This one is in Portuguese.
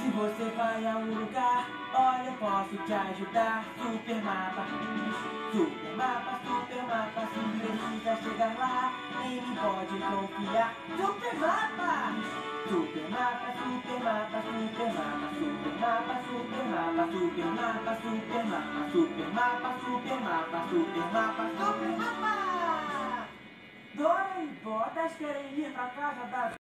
se você vai a um lugar, olha, eu posso te ajudar. Super mapa, super mapa, super mapa. Se precisa chegar lá, nem me pode confiar. Super mapa, super mapa, super mapa, super mapa, super mapa, super mapa, super mapa, super mapa, super mapa, super mapa, super mapa, super mapa. Dora e Botas querem ir pra casa da